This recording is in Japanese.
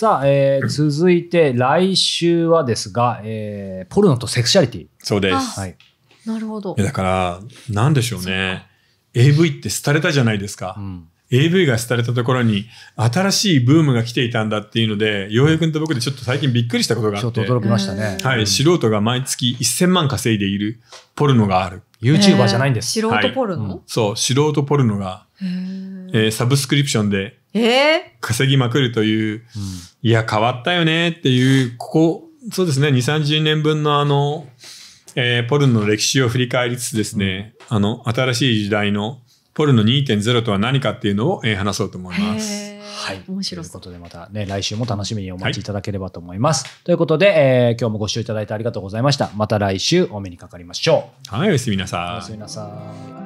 さあ、えー続いて来週はですが、えーポルノとセクシャリティ。そうです。あはい。なるほど。だから、なんでしょうね。AV って廃れたじゃないですか。うん AV が廃れたところに新しいブームが来ていたんだっていうので、洋平君と僕でちょっと最近びっくりしたことがあって、ちょっと驚きましたね。はい、素人が毎月1000万稼いでいるポルノがある。YouTuber じゃないんです。えー素人ポルはいノ、そう、素人ポルノが、えーサブスクリプションでえ稼ぎまくるという、いや、変わったよねっていう、ここ、そうですね、2、30年分のあの、えーポルノの歴史を振り返りつつですね、あの、新しい時代のポルノ2.0とは何かっていうのを、えー話そうと思いー、ます。はい。面白そう。ということで、またね、来週も楽しみにお待ちいただければと思います。ということで、えー今日もご視聴いただいてありがとうございました。また来週お目にかかりましょう。はい、おやすみなさい。おやすみなさい。